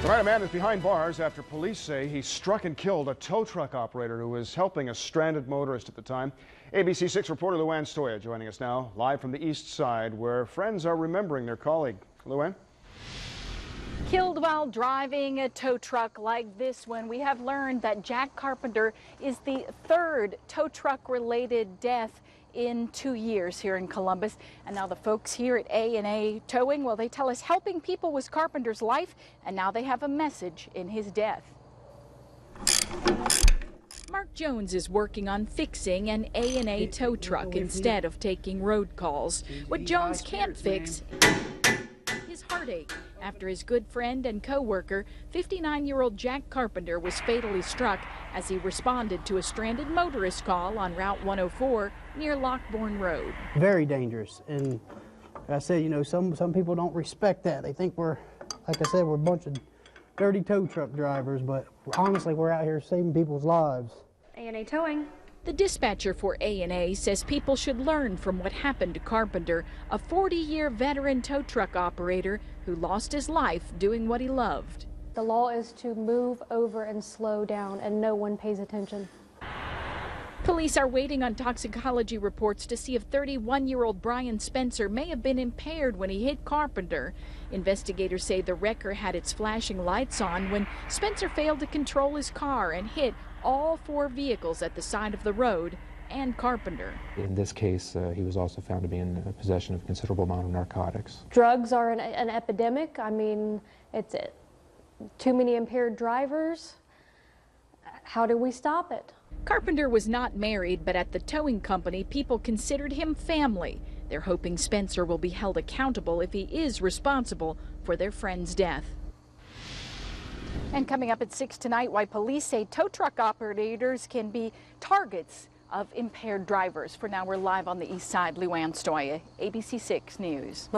Tonight, a man is behind bars after police say he struck and killed a tow truck operator who was helping a stranded motorist at the time. ABC 6 reporter Lu Ann Stoia joining us now, live from the east side, where friends are remembering their colleague. Lu Ann? Killed while driving a tow truck like this one. We have learned that Jack Carpenter is the third tow truck related death in two years here in Columbus. And now the folks here at A&A Towing, well, they tell us helping people was Carpenter's life, and now they have a message in his death. Mark Jones is working on fixing an A&A tow truck instead of taking road calls. What Jones can't fix his heartache after his good friend and co-worker, 59-year-old Jack Carpenter, was fatally struck as he responded to a stranded motorist call on Route 104 near Lockbourne Road. Very dangerous, and like I said, you know, some some people don't respect that. They think we're, like I said, we're a bunch of dirty tow truck drivers, but honestly, we're out here saving people's lives. A&A Towing. The dispatcher for A&A says people should learn from what happened to Carpenter, a 40-year veteran tow truck operator who lost his life doing what he loved. The law is to move over and slow down, and no one pays attention. Police are waiting on toxicology reports to see if 31 year old Brian Spencer may have been impaired when he hit Carpenter. Investigators say the wrecker had its flashing lights on when Spencer failed to control his car and hit all four vehicles at the side of the road and Carpenter. In this case, uh, he was also found to be in possession of a considerable amount of narcotics. Drugs are an, an epidemic. I mean, it's it. too many impaired drivers. How do we stop it? Carpenter was not married, but at the towing company, people considered him family. They're hoping Spencer will be held accountable if he is responsible for their friend's death. And coming up at 6 tonight, why police say tow truck operators can be targets of impaired drivers. For now, we're live on the east side. Lu Ann Stoia, ABC 6 News.